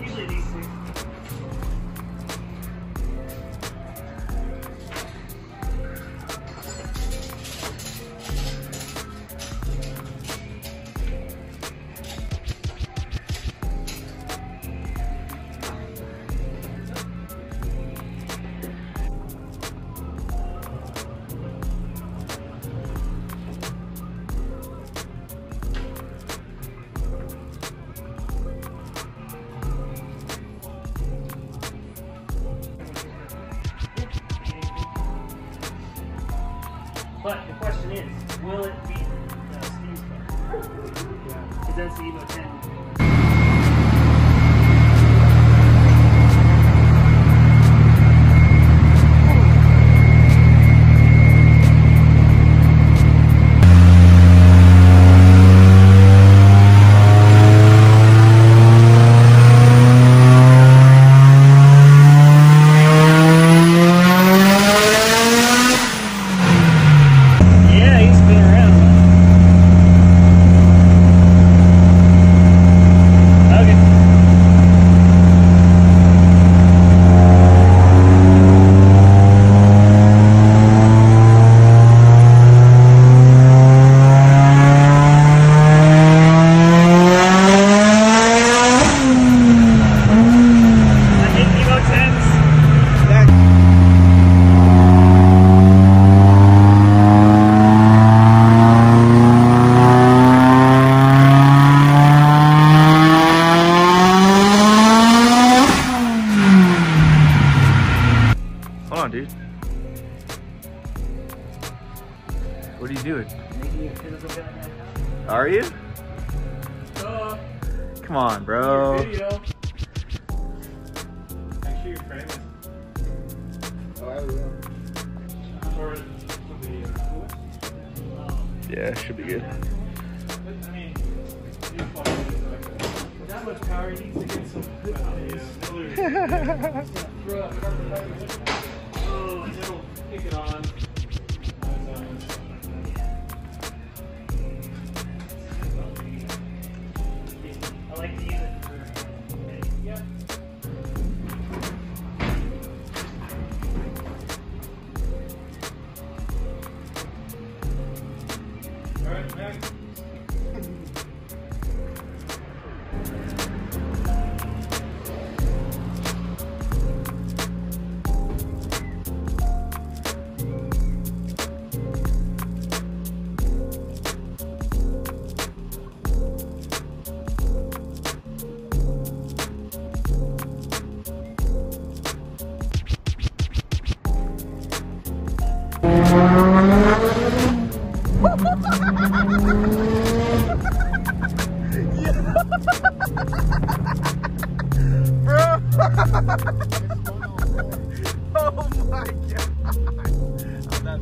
Usually, sir. But the question is, will it beat uh, Steve's car? Because that's the Evo 10. Dude. What are you doing? Are you? Uh, Come on, bro. Make sure your frame is. Oh, I will. Or. Yeah, should be good. I mean, you it. That much power needs to get some good kick it on.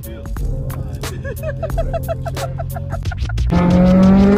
That feel?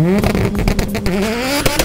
Mm-hmm.